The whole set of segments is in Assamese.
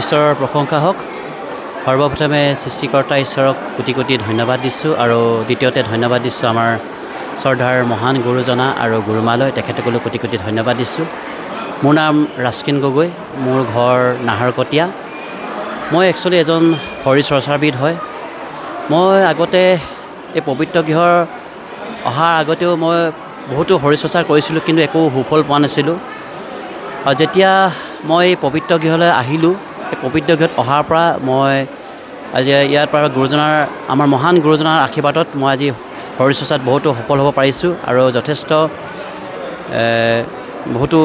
ঈশ্বৰৰ প্ৰশংসা হওক। সৰ্বপ্ৰথমে সৃষ্টিকৰ্তা ঈশ্বৰক কোটি কোটি ধন্যবাদ দিছোঁ আৰু দ্বিতীয়তে ধন্যবাদ দিছোঁ আমাৰ শ্ৰদ্ধাৰ মহান গুৰুজনা আৰু গুৰুমালৈ তেখেতসকলক কোটি কোটি ধন্যবাদ দিছোঁ। মোৰ নাম ৰাস্কিন গগৈ মোৰ ঘৰ নাহৰকটীয়া। মই একচুৱেলি এজন শৰীৰ চৰ্চাবিদ হয়। মই আগতে এই পবিত্ৰ গৃহৰ অহাৰ আগতেও মই বহুতো শৰীৰ চৰ্চা কৰিছিলোঁ কিন্তু একো সুফল পোৱা নাছিলোঁ। আৰু যেতিয়া মই পবিত্ৰ গৃহলৈ আহিলোঁ পবিত্ৰ গৃহত অহাৰ পৰা মই আজি ইয়াৰ পৰা গুৰুজনাৰ আমাৰ মহান গুৰুজনাৰ আশীৰ্বাদত মই আজি শৰীৰ চৰ্চাত বহুতো সফল হ'ব পাৰিছোঁ আৰু যথেষ্ট বহুতো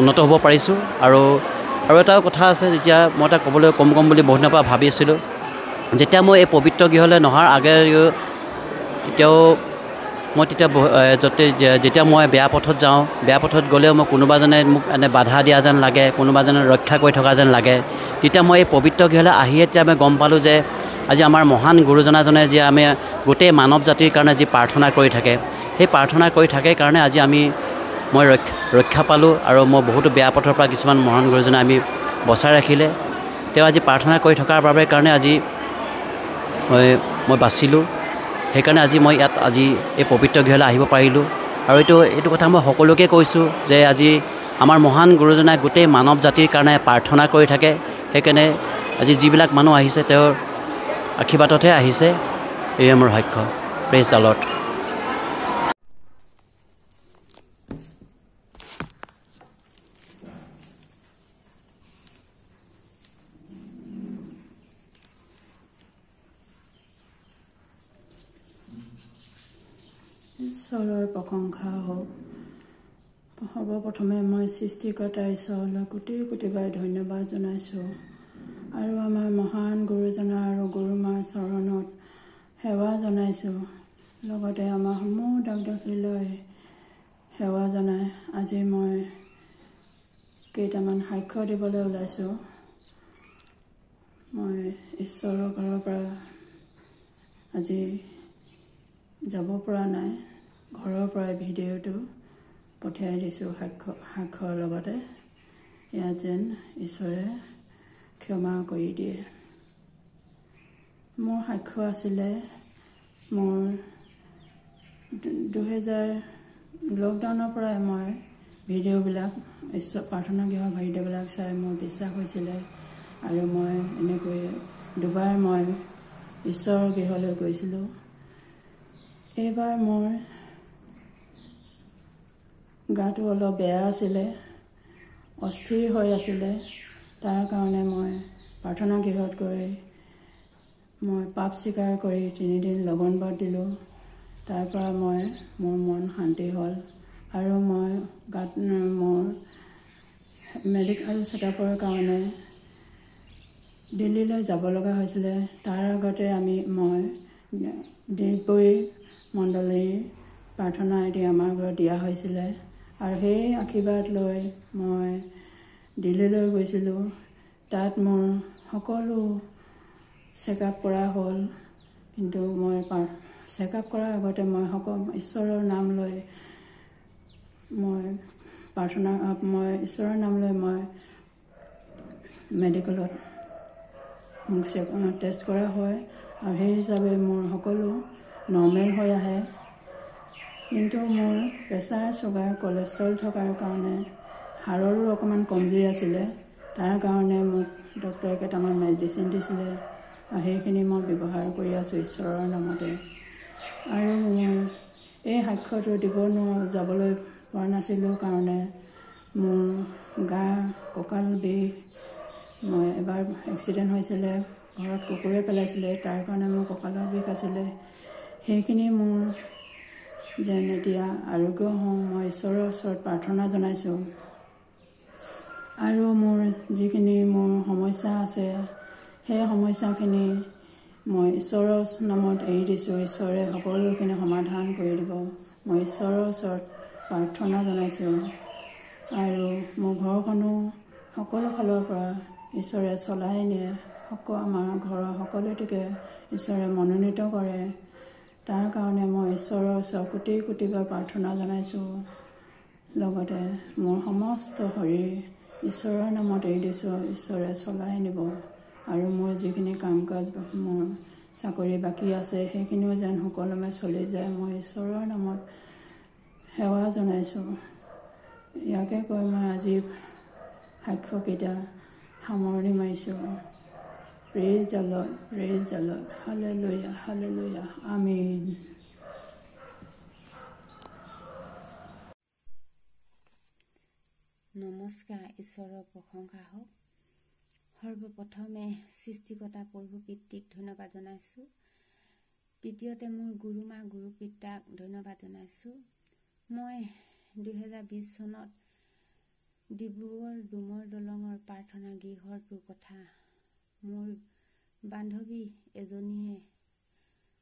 উন্নত হ'ব পাৰিছোঁ আৰু আৰু এটা কথা আছে যেতিয়া মই এটা ক'বলৈ কম ক'ম বুলি বহুত দিনৰ পৰা ভাবি আছিলোঁ। যেতিয়া মই এই পবিত্ৰ গৃহলৈ নহাৰ আগে এতিয়াও মই তেতিয়া য'তে যেতিয়া মই বেয়া পথত যাওঁ বেয়া পথত গ'লেও মই কোনোবাজনে মোক এনে বাধা দিয়া যেন লাগে কোনোবাজনে ৰক্ষা কৰি থকা যেন লাগে। তেতিয়া মই এই পবিত্ৰ গৃহলৈ আহিয়ে তেতিয়া মই গম পালোঁ যে আজি আমাৰ মহান গুৰুজনাজনে যি আমি গোটেই মানৱ জাতিৰ কাৰণে যি প্ৰাৰ্থনা কৰি থাকে সেই প্ৰাৰ্থনা কৰি থাকে কাৰণে আজি আমি মই ৰক্ষা পালোঁ আৰু মই বহুতো বেয়া পথৰ পৰা কিছুমান মহান গুৰুজনে আমি বচাই ৰাখিলে। তেওঁ আজি প্ৰাৰ্থনা কৰি থকাৰ বাবে কাৰণে আজি মই মই বাচিলোঁ। সেইকাৰণে আজি মই ইয়াত আজি এই পবিত্ৰ গৃহলৈ আহিব পাৰিলোঁ। আৰু এইটো এইটো কথা মই সকলোকে কৈছোঁ যে আজি আমাৰ মহান গুৰুজনাই গোটেই মানৱ জাতিৰ কাৰণে প্ৰাৰ্থনা কৰি থাকে। সেইকাৰণে আজি যিবিলাক মানুহ আহিছে তেওঁৰ আশীৰ্বাদতহে আহিছে। এয়ে মোৰ সাক্ষ্য ডালত ঈশ্বৰৰ প্ৰশংসা হওক সৰ্বপ্ৰথমে মই সৃষ্টিকৰ্তা ঈশ্বৰলৈ কোটি কোটিবাৰ ধন্যবাদ জনাইছোঁ। আৰু আমাৰ মহান গুৰুজনা আৰু গুৰুমাৰ চৰণত সেৱা জনাইছোঁ। লগতে আমাৰ সমূহ দাগদশীলৈ সেৱা জনাই আজি মই কেইটামান সাক্ষ্য দিবলৈ ওলাইছোঁ। মই ঈশ্বৰৰ ঘৰৰ পৰা আজি যাব পৰা নাই। ঘৰৰ পৰাই ভিডিঅ'টো পঠিয়াই দিছোঁ সাক্ষ্য সাক্ষ্যৰ লগতে। ইয়াত যেন ঈশ্বৰে ক্ষমা কৰি দিয়ে। মোৰ সাক্ষ্য আছিলে মোৰ দুহেজাৰ লকডাউনৰ পৰাই মই ভিডিঅ'বিলাক ঈশ্বৰ প্ৰাৰ্থনা গৃহৰ ভিডিঅ'বিলাক চাই মোৰ বিশ্বাস হৈছিলে আৰু মই এনেকৈ দুবাৰ মই ঈশ্বৰৰ গৃহলৈ গৈছিলোঁ। এইবাৰ মোৰ গাটো অলপ বেয়া আছিলে অস্থিৰ হৈ আছিলে। তাৰ কাৰণে মই প্ৰাৰ্থনা গৃহত গৈ মই পাপ স্বীকাৰ কৰি তিনিদিন লগনবাদ দিলোঁ। তাৰ পৰা মই মোৰ মন শান্তি হ'ল আৰু মই গাত মোৰ মেডিকেল চেকআপৰ কাৰণে দিল্লীলৈ যাব লগা হৈছিলে। তাৰ আগতে আমি মই ডিগবৈ মণ্ডলীৰ প্ৰাৰ্থনা এটি আমাৰ ঘৰত দিয়া হৈছিলে। আৰু সেই আশীৰ্বাদ লৈ মই দিল্লীলৈ গৈছিলোঁ। তাত মোৰ সকলো চেকআপ কৰা হ'ল। কিন্তু মই চেকআপ কৰাৰ আগতে মই সকলো ঈশ্বৰৰ নাম লৈ মই প্ৰাৰ্থনা মই ঈশ্বৰৰ নাম লৈ মই মেডিকেলত মোক চেক টেষ্ট কৰা হয়। আৰু সেই হিচাপে মোৰ সকলো নৰ্মেল হৈ আহে। কিন্তু মোৰ প্ৰেছাৰ চুগাৰ কলেষ্ট্ৰল থকাৰ কাৰণে হাড়ৰো অকণমান কমজুৰি আছিলে। তাৰ কাৰণে মোক ডক্টৰে কেইটামান মেডিচিন দিছিলে আৰু সেইখিনি মই ব্যৱহাৰ কৰি আছোঁ ঈশ্বৰৰ নামতে। আৰু মোৰ এই সাক্ষ্যটো দিব নোৱাৰ যাবলৈ পৰা নাছিলোঁ কাৰণে মোৰ গা কঁকাল বিষ মই এবাৰ এক্সিডেণ্ট হৈছিলে ঘৰত কুকুৰে পেলাইছিলে তাৰ কাৰণে মোৰ কঁকালৰ বিষ আছিলে। সেইখিনি মোৰ যেন এতিয়া আৰোগ্য হওঁ মই ঈশ্বৰৰ ওচৰত প্ৰাৰ্থনা জনাইছোঁ। আৰু মোৰ যিখিনি মোৰ সমস্যা আছে সেই সমস্যাখিনি মই ঈশ্বৰৰ নামত এৰি দিছোঁ। ঈশ্বৰে সকলোখিনি সমাধান কৰি দিব। মই ঈশ্বৰৰ ওচৰত প্ৰাৰ্থনা জনাইছোঁ। আৰু মোৰ ঘৰখনো সকলো ফালৰ পৰা ঈশ্বৰে চলাই নিয়ে। সকলো আমাৰ ঘৰৰ সকলোটিকে ঈশ্বৰে মনোনীত কৰে। তাৰ কাৰণে মই ঈশ্বৰৰ ওচৰত কোটি কোটিবাৰ প্ৰাৰ্থনা জনাইছোঁ। লগতে মোৰ সমস্ত শৰীৰ ঈশ্বৰৰ নামত এৰি দিছোঁ। ঈশ্বৰে চলাই নিব। আৰু মোৰ যিখিনি কাম কাজ মোৰ চাকৰি বাকী আছে সেইখিনিও যেন সুকলমে চলি যায় মই ঈশ্বৰৰ নামত সেৱা জনাইছোঁ। ইয়াকে কৈ মই আজি সাক্ষ্যকেইটা সামৰণি মাৰিছোঁ। প্ৰেজ ডালত প্ৰেজ ডালত হালে লয়া হালে লয়া আমিন নমস্কাৰ ঈশ্বৰৰ প্ৰশংসা হওক। সৰ্বপ্ৰথমে সৃষ্টিকতা পিতৃক ধন্যবাদ জনাইছোঁ। দ্বিতীয়তে মোৰ গুৰুমা গুৰু পিতাক ধন্যবাদ জনাইছোঁ। মই দুহেজাৰ বিছ চনত ডিব্ৰুগড় ডুমৰ দলঙৰ প্ৰাৰ্থনা গৃহটোৰ কথা মোৰ বান্ধৱী এজনীয়ে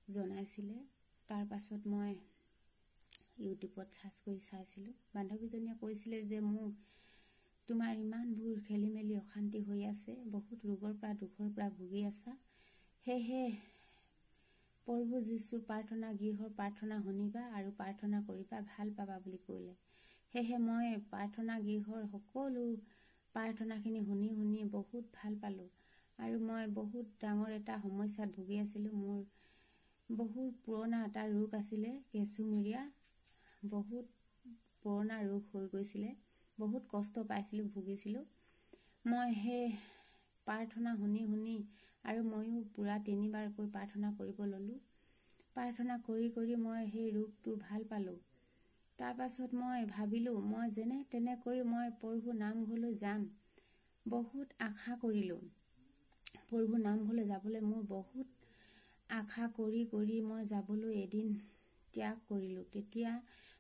জনাইছিলে। তাৰ পাছত মই ইউটিউবত চাৰ্চ কৰি চাইছিলোঁ। বান্ধৱীজনীয়ে কৈছিলে যে মোক তোমাৰ ইমানবোৰ খেলি মেলি অশান্তি হৈ আছে বহুত ৰোগৰ পৰা দুখৰ পৰা ভুগি আছা। সেয়েহে প্ৰভু যীশু প্ৰাৰ্থনা গৃহৰ প্ৰাৰ্থনা শুনিবা আৰু প্ৰাৰ্থনা কৰিবা ভাল পাবা বুলি ক'লে। সেয়েহে মই প্ৰাৰ্থনা গৃহৰ সকলো প্ৰাৰ্থনাখিনি শুনি শুনি বহুত ভাল পালোঁ। আৰু মই বহুত ডাঙৰ এটা সমস্যাত ভুগি আছিলোঁ। মোৰ বহুত পুৰণা এটা ৰোগ আছিলে কেঁচুমূৰীয়া বহুত পুৰণা ৰোগ হৈ গৈছিলে। বহুত কষ্ট পাইছিলোঁ ভুগিছিলোঁ। মই সেই প্ৰাৰ্থনা শুনি শুনি আৰু ময়ো পূৰা তিনিবাৰকৈ প্ৰাৰ্থনা কৰিব ল'লোঁ। প্ৰাৰ্থনা কৰি কৰি মই সেই ৰোগটো ভাল পালোঁ। তাৰপাছত মই ভাবিলোঁ মই যেনে তেনেকৈ মই প্ৰভু নামঘৰলৈ যাম। বহুত আশা কৰিলোঁ। প্ৰভু নামঘৰলৈ যাবলৈ মোৰ বহুত আশা কৰি কৰি মই যাবলৈ এদিন ত্যাগ কৰিলোঁ। তেতিয়া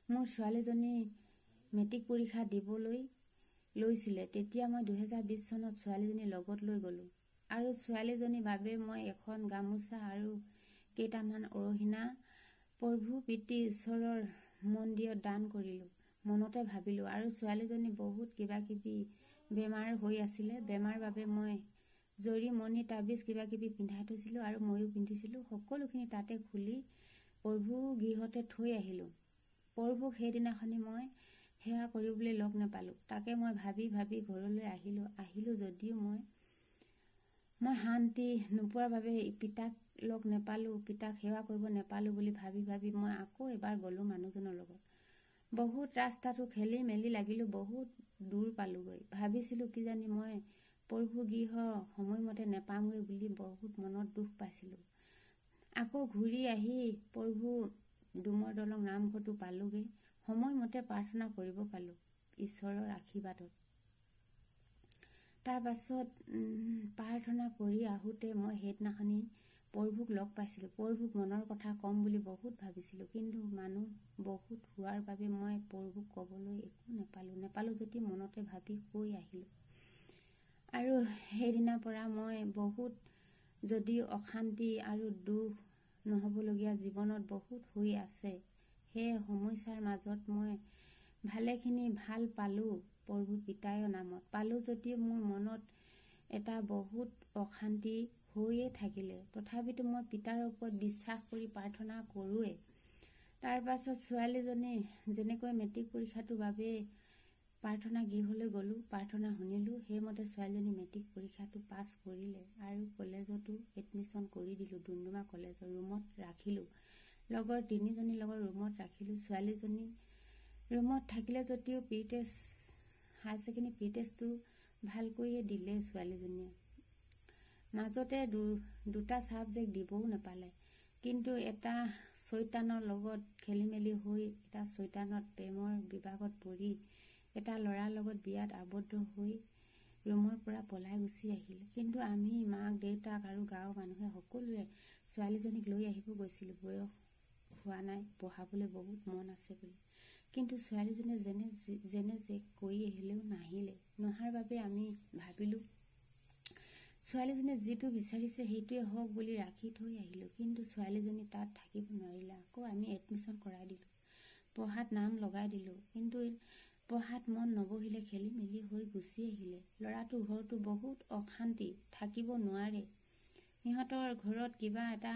মোৰ ছোৱালীজনী মেট্ৰিক পৰীক্ষা দিবলৈ লৈছিলে। তেতিয়া মই দুহেজাৰ বিছ চনত ছোৱালীজনী লগত লৈ গ'লোঁ। আৰু ছোৱালীজনীৰ বাবে মই এখন গামোচা আৰু কেইটামান অৰহিনা প্ৰভু পিতৃ ঈশ্বৰৰ মন্দিৰত দান কৰিলোঁ মনতে ভাবিলোঁ। আৰু ছোৱালীজনী বহুত কিবা কিবি বেমাৰ হৈ আছিলে। বেমাৰ বাবে মই জৰি মণি তাবিজ কিবা কিবি পিন্ধাই থৈছিলোঁ আৰু ময়ো পিন্ধিছিলোঁ। সকলোখিনি তাতে খুলি প্ৰভু গৃহতে থৈ আহিলোঁ। প্ৰভুক সেইদিনাখনি মই সেৱা কৰিবলৈ লগ নাপালোঁ। তাকে মই ভাবি ভাবি ঘৰলৈ আহিলোঁ। আহিলোঁ যদিও মই মই শান্তি নোপোৱাৰ বাবে পিতাক লগ নেপালোঁ পিতাক সেৱা কৰিব নেপালোঁ বুলি ভাবি ভাবি মই আকৌ এবাৰ গ'লোঁ মানুহজনৰ লগত। বহুত ৰাস্তাটো খেলি মেলি লাগিলোঁ বহুত দূৰ পালোঁগৈ। ভাবিছিলোঁ কিজানি মই প্ৰভু গৃহ সময়মতে নেপামগৈ বুলি বহুত মনত দুখ পাইছিলোঁ। আকৌ ঘূৰি আহি প্ৰভু ডুমৰ দলং নামঘৰটো পালোঁগৈ। সময়মতে প্ৰাৰ্থনা কৰিব পালোঁ ঈশ্বৰৰ আশীৰ্বাদত। তাৰপাছত প্ৰাৰ্থনা কৰি আহোঁতে মই সেইদিনাখনি প্ৰভুক লগ পাইছিলোঁ। প্ৰভুক মনৰ কথা ক'ম বুলি বহুত ভাবিছিলোঁ। কিন্তু মানুহ বহুত হোৱাৰ বাবে মই প্ৰভুক ক'বলৈ একো নেপালোঁ। নেপালোঁ যদি মনতে ভাবি কৈ আহিলোঁ। আৰু সেইদিনাৰ পৰা মই বহুত যদি অশান্তি আৰু দুখ নহ'বলগীয়া জীৱনত বহুত হৈ আছে সেই সমস্যাৰ মাজত মই ভালেখিনি ভাল পালোঁ প্ৰভু পিতায়ৰ নামত। পালোঁ যদিও মোৰ মনত এটা বহুত অশান্তি হৈয়ে থাকিলে। তথাপিতো মই পিতাৰ ওপৰত বিশ্বাস কৰি প্ৰাৰ্থনা কৰোঁৱেই তাৰ পাছত ছোৱালীজনী যেনেকৈ মেট্ৰিক পৰীক্ষাটোৰ বাবে প্ৰাৰ্থনা গৃহলৈ গ'লোঁ প্ৰাৰ্থনা শুনিলোঁ। সেইমতে ছোৱালীজনী মেট্ৰিক পৰীক্ষাটো পাছ কৰিলে আৰু কলেজতো এডমিশ্যন কৰি দিলোঁ ডুমডুমা কলেজৰ ৰুমত ৰাখিলোঁ। লগৰ তিনিজনীৰ লগত ৰুমত ৰাখিলোঁ। ছোৱালীজনী ৰুমত থাকিলে যদিও pre test higher secondary pre টেষ্টটো ভালকৈয়ে দিলে ছোৱালীজনীয়ে। মাজতে দুটা ছাবজেক্ট দিবও নাপালে। কিন্তু এটা চৈতানৰ লগত খেলি মেলি হৈ এটা চৈতানত প্ৰেমৰ বিভাগত পৰি এটা ল'ৰাৰ লগত বিয়াত আবদ্ধ হৈ ৰুমৰ পৰা পলাই গুচি আহিল। কিন্তু আমি মাক দেউতাক আৰু গাঁৱৰ মানুহে সকলোৱে ছোৱালীজনীক লৈ আহিব গৈছিলোঁ। বয়স হোৱা নাই পঢ়াবলৈ বহুত মন আছে বুলি। কিন্তু ছোৱালীজনীয়ে যেনে যেনে যে কৈ আহিলেও নাহিলে। নহাৰ বাবে আমি ভাবিলোঁ ছোৱালীজনীয়ে যিটো বিচাৰিছে সেইটোৱে হওক বুলি ৰাখি থৈ আহিলোঁ। কিন্তু ছোৱালীজনী তাত থাকিব নোৱাৰিলে। আকৌ আমি এডমিশ্যন কৰাই দিলোঁ। পঢ়াত নাম লগাই দিলোঁ। কিন্তু পঢ়াত মন নবহিলে খেলি মেলি হৈ গুচি আহিলে। ল'ৰাটোৰ ঘৰটো বহুত অশান্তি থাকিব নোৱাৰে। সিহঁতৰ ঘৰত কিবা এটা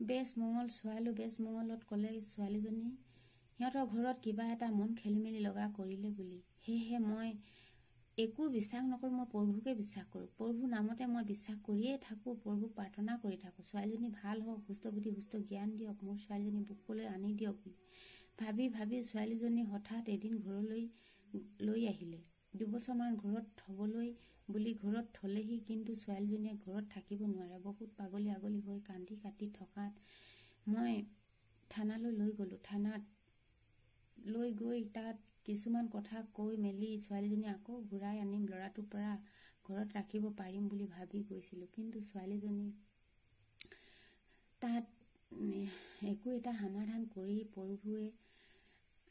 বেজ মঙল ছোৱালীও বেজ মঙলত ক'লে ছোৱালীজনী সিহঁতৰ ঘৰত কিবা এটা মন খেলি মেলি লগা কৰিলে বুলি। সেয়েহে মই একো বিশ্বাস নকৰোঁ মই প্ৰভুকে বিশ্বাস কৰোঁ। প্ৰভুৰ নামতে মই বিশ্বাস কৰিয়েই থাকোঁ প্ৰভুক প্ৰাৰ্থনা কৰি থাকোঁ। ছোৱালীজনী ভাল হওক সুস্থ বুদ্ধি সুস্থ জ্ঞান দিয়ক মোৰ ছোৱালীজনী বুকলৈ আনি দিয়ক বুলি। ভাবি ভাবি ছোৱালীজনী হঠাৎ এদিন ঘৰলৈ লৈ আহিলে। দুবছৰমান ঘৰত থ'বলৈ বুলি ঘৰত থ'লেহি কিন্তু ছোৱালীজনীয়ে ঘৰত থাকিব নোৱাৰে। বহুত পাগলী আগলি হৈ কান্দি কাটি থকাত মই থানালৈ লৈ গ'লোঁ। থানাত লৈ গৈ তাত কিছুমান কথা কৈ মেলি ছোৱালীজনী আকৌ ঘূৰাই আনিম ল'ৰাটোৰ পৰা ঘৰত ৰাখিব পাৰিম বুলি ভাবি গৈছিলোঁ। কিন্তু ছোৱালীজনী তাত একো এটা সমাধান কৰি প্ৰভুৱে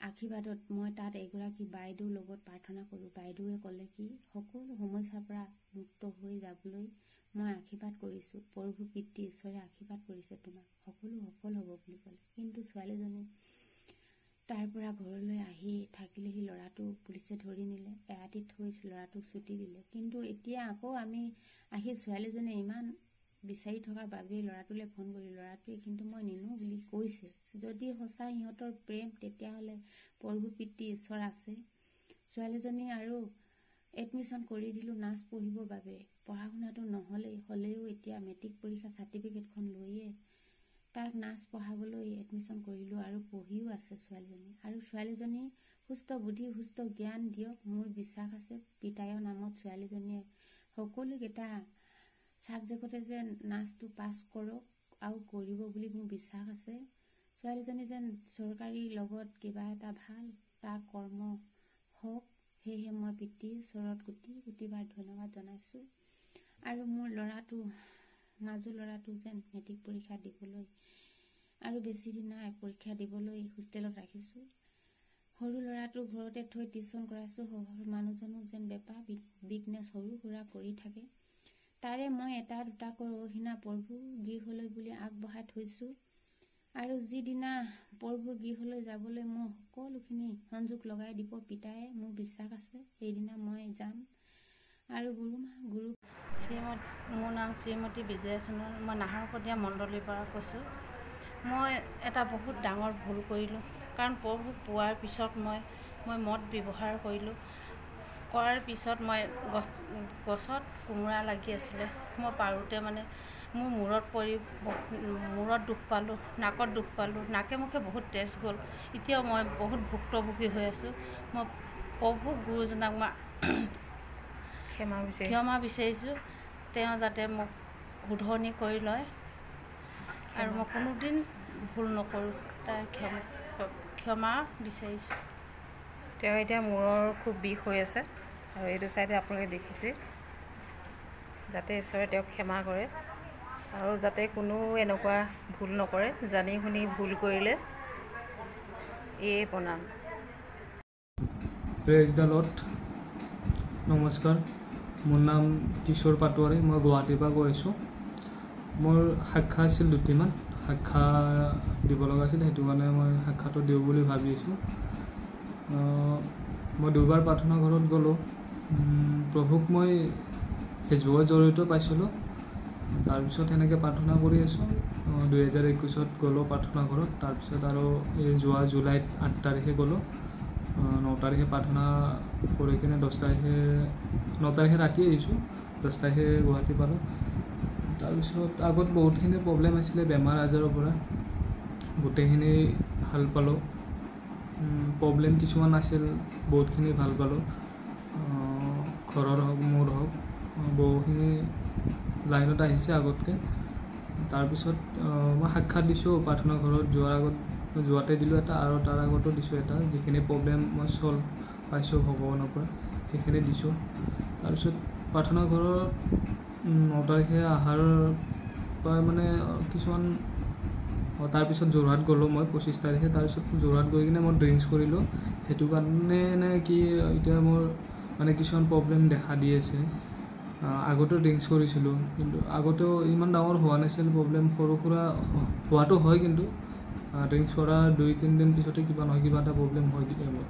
আশীৰ্বাদত মই তাত এগৰাকী বাইদেউৰ লগত প্ৰাৰ্থনা কৰোঁ। বাইদেৱে ক'লে কি সকলো সমস্যাৰ পৰা মুক্ত হৈ যাবলৈ মই আশীৰ্বাদ কৰিছোঁ। প্ৰভু পিতৃ ঈশ্বৰে আশীৰ্বাদ কৰিছে তোমাক। সকলো সফল হ'ব বুলি ক'লে। কিন্তু ছোৱালীজনী তাৰ পৰা ঘৰলৈ আহি থাকিলেহি ল'ৰাটো পুলিচে ধৰি নিলে এৰাতি থৈ ল'ৰাটোক ছুটি দিলে। কিন্তু এতিয়া আকৌ আমি আহি ছোৱালীজনীয়ে ইমান বিচাৰি থকাৰ বাবেই ল'ৰাটোলৈ ফোন কৰি ল'ৰাটোৱে কিন্তু মই নিনো বুলি কৈছে। যদি সঁচা সিহঁতৰ প্ৰেম তেতিয়াহ'লে প্ৰভু পিতৃ ঈশ্বৰ আছে। ছোৱালীজনী আৰু এডমিশ্যন কৰি দিলোঁ নাচ পঢ়িবৰ বাবে। পঢ়া শুনাটো নহ'লেই হ'লেও এতিয়া মেট্ৰিক পৰীক্ষা চাৰ্টিফিকেটখন লৈয়ে তাক নাচ পঢ়াবলৈ এডমিশ্যন কৰিলোঁ আৰু পঢ়িও আছে ছোৱালীজনী। আৰু ছোৱালীজনী সুস্থ বুদ্ধি সুস্থ জ্ঞান দিয়ক মোৰ বিশ্বাস আছে পিতায়ৰ নামত ছোৱালীজনীয়ে সকলোকেইটা ছাবজেক্টতে যেন নাচটো পাছ কৰক আৰু কৰিব বুলি মোৰ বিশ্বাস আছে। ছোৱালীজনী যেন চৰকাৰী লগত কিবা এটা ভাল তাৰ কৰ্ম হওক সেয়েহে মই পিতৃ ওচৰত কোটি কোটিবাৰ ধন্যবাদ জনাইছোঁ। আৰু মোৰ ল'ৰাটো মাজু ল'ৰাটো যেন মেট্ৰিক পৰীক্ষা দিবলৈ আৰু বেছি দিন নাই পৰীক্ষা দিবলৈ হোষ্টেলত ৰাখিছোঁ। সৰু ল'ৰাটো ঘৰতে থৈ টিউশ্যন কৰাইছোঁ মানুহজনো যেন বেপাৰ বিজনেছ সৰু সুৰা কৰি থাকে। তাৰে মই এটা দুটাকৈ অহিনা প্ৰভু গৃহলৈ বুলি আগবঢ়াই থৈছোঁ। আৰু যিদিনা প্ৰভু গৃহলৈ যাবলৈ মই সকলোখিনি সংযোগ লগাই দিব পিতায়ে মোৰ বিশ্বাস আছে সেইদিনা মই যাম। আৰু গুৰুমা গুৰু শ্ৰীমতী মোৰ নাম শ্ৰীমতী বিজয়া সোণোৱাল মই নাহৰকটীয়া মণ্ডলীৰ পৰা কৈছোঁ। মই এটা বহুত ডাঙৰ ভুল কৰিলোঁ কাৰণ প্ৰভুক পোৱাৰ পিছত মই মই মদ ব্যৱহাৰ কৰিলোঁ। কৰাৰ পিছত মই গছ গছত কোমোৰা লাগি আছিলে মই পাৰোঁতে মানে মোৰ মূৰত পৰি মূৰত দুখ পালোঁ নাকত দুখ পালোঁ নাকে মুখে বহুত তেজ গ'ল। এতিয়াও মই বহুত ভুক্তভোগী হৈ আছোঁ। মই প্ৰভু গুৰুজনাক মই ক্ষমা বিচাৰি ক্ষমা বিচাৰিছোঁ। তেওঁ যাতে মোক শুধৰণি কৰি লয় আৰু মই কোনোদিন ভুল নকৰোঁ। তাই ক্ষমা ক্ষমা বিচাৰিছোঁ। তেওঁ এতিয়া মূৰৰ খুব বিষ হৈ আছে। আৰু এইটো চাইডে আপোনালোকে দেখিছে। যাতে ঈশ্বৰে তেওঁক ক্ষমা কৰে। আৰু যাতে কোনো এনেকুৱা ভুল নকৰে জানি শুনি ভুল কৰিলে এয়ে প্ৰণাম। প্ৰেজ দ্য নমস্কাৰ। মোৰ নাম কিশোৰ পাটোৱাৰী মই গুৱাহাটীৰ পৰা কৈ আছোঁ। মোৰ শাখা আছিল দুটিমান শাখা দিব লগা আছিল সেইটো কাৰণে মই শাখাটো দিওঁ বুলি ভাবি আছোঁ। মই দুবাৰ প্ৰাৰ্থনা ঘৰত গ'লোঁ। প্ৰভুক মই ফেচবুকত জড়িত পাইছিলোঁ। তাৰপিছত সেনেকৈ প্ৰাৰ্থনা কৰি আছোঁ। দুহেজাৰ একৈছত গ'লোঁ প্ৰাৰ্থনা ঘৰত। তাৰপিছত আৰু এই যোৱা জুলাইত আঠ তাৰিখে গ'লোঁ। ন তাৰিখে প্ৰাৰ্থনা কৰি কিনে দহ তাৰিখে ন তাৰিখে ৰাতি আহিছোঁ। দহ তাৰিখে গুৱাহাটী পালোঁ। তাৰপিছত আগত বহুতখিনি প্ৰব্লেম আছিলে বেমাৰ আজাৰৰ পৰা। গোটেইখিনি ভাল পালোঁ। প্ৰব্লেম কিছুমান আছিল বহুতখিনি ভাল পালোঁ। ঘৰৰ হওক মোৰ হওক বহুখিনি লাইনত আহিছে আগতকৈ। তাৰপিছত মই সাক্ষাৎ দিছোঁ প্ৰাৰ্থনা ঘৰত। যোৱাৰ আগত যোৱাতে দিলোঁ এটা আৰু তাৰ আগতো দিছোঁ এটা। যিখিনি প্ৰব্লেম মই চল্ভ পাইছোঁ ভগৱানৰ পৰা সেইখিনি দিছোঁ। তাৰপিছত প্ৰাৰ্থনা ঘৰত ন তাৰিখে অহাৰ পৰা মানে কিছুমান তাৰপিছত যোৰহাট গ'লোঁ মই পঁচিছ তাৰিখে। তাৰপিছত যোৰহাট গৈ কিনে মই ড্ৰিংকছ কৰিলোঁ। সেইটো কাৰণে নে কি এতিয়া মোৰ মানে কিছুমান প্ৰব্লেম দেখা দি আছে। আগতেও ড্ৰিংকছ কৰিছিলোঁ কিন্তু আগতেও ইমান ডাঙৰ হোৱা নাছিল প্ৰব্লেম সৰু সুৰা হোৱাটো হয় কিন্তু ড্ৰিংকছ কৰা দুই তিনিদিন পিছতে কিবা নহয় কিবা এটা প্ৰব্লেম হৈ দিয়ে মোৰ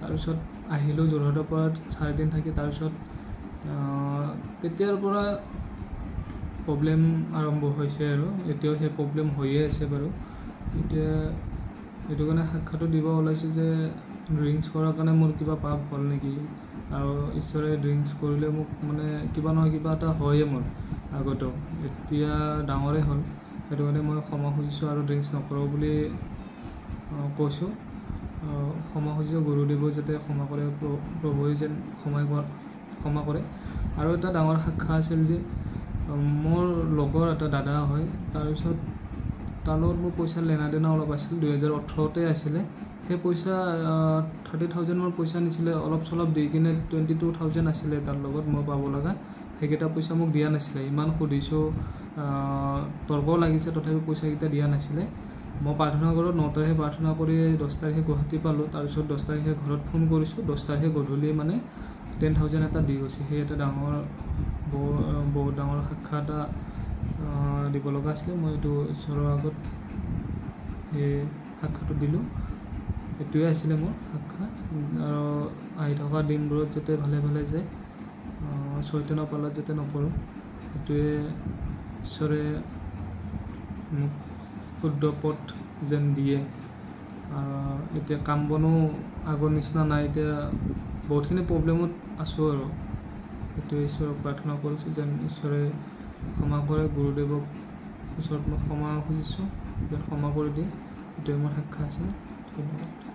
তাৰপিছত আহিলোঁ যোৰহাটৰ পৰা চাৰিদিন থাকি তাৰপিছত তেতিয়াৰ পৰা প্ৰব্লেম আৰম্ভ হৈছে আৰু এতিয়াও সেই প্ৰব্লেম হৈয়ে আছে বাৰু। এতিয়া সেইটো কাৰণে সাক্ষাটো দিব ওলাইছোঁ যে ড্ৰিংকছ কৰাৰ কাৰণে মোৰ কিবা পাপ হ'ল নেকি? আৰু ঈশ্বৰে ড্ৰিংকছ কৰিলে মোক মানে কিবা নহয় কিবা এটা হয়েই মোৰ আগতেও। এতিয়া ডাঙৰেই হ'ল সেইটো কাৰণে মই ক্ষমা খুজিছোঁ আৰু ড্ৰিংকছ নকৰোঁ বুলি কৈছোঁ। ক্ষমা খুজিছোঁ গুৰুদেৱো যাতে ক্ষমা কৰে প্ৰভু- প্ৰভুৱে যেন ক্ষমা ক্ষমা কৰে। আৰু এটা ডাঙৰ সাক্ষা আছিল যে মোৰ লগৰ এটা দাদা হয় তাৰপিছত তাৰ লগত মোৰ পইচা লেনা দেনা অলপ আছিল দুহেজাৰ ওঠৰতে আছিলে। সেই পইচা থাৰ্টি থাউজেণ্ডৰ পইচা নিছিলে অলপ চলপ দি কিনে টুৱেণ্টি টু থাউজেণ্ড আছিলে তাৰ লগত মই পাব লগা। সেইকেইটা পইচা মোক দিয়া নাছিলে ইমান সুধিছোঁ আহ, তৰ্ক লাগিছে তথাপি পইচাকেইটা দিয়া নাছিলে। মই প্ৰাৰ্থনা ঘৰত ন তাৰিখে প্ৰাৰ্থনা কৰি দহ তাৰিখে গুৱাহাটী পালোঁ তাৰপিছত দহ তাৰিখে ঘৰত ফোন কৰিছোঁ দহ তাৰিখে গধূলি মানে টেন থাউজেণ্ড এটা দি গৈছে। সেই এটা ডাঙৰ বহু বহুত ডাঙৰ সাক্ষা এটা দিব লগা আছিলে। মই এইটো ঈশ্বৰৰ আগত সেই সাক্ষাটো দিলোঁ। সেইটোৱে আছিলে মোৰ সাক্ষা আৰু আহি থকা দিনবোৰত যাতে ভালে ভালে যায় চৈতন্য পালাত যাতে নপৰোঁ সেইটোৱে ঈশ্বৰে মোক শুদ্ধ পথ যেন দিয়ে। আৰু এতিয়া কাম বনো আগৰ নিচিনা নাই এতিয়া বহুতখিনি প্ৰব্লেমত আছোঁ আৰু। সেইটোৱে ঈশ্বৰক প্ৰাৰ্থনা কৰিছোঁ যেন ঈশ্বৰে ক্ষমা কৰে গুৰুদেৱক ওচৰত মই ক্ষমা খুজিছোঁ ক্ষমা কৰি দিয়ে। সেইটোৱে মোৰ সাক্ষা আছে ধন্যবাদ।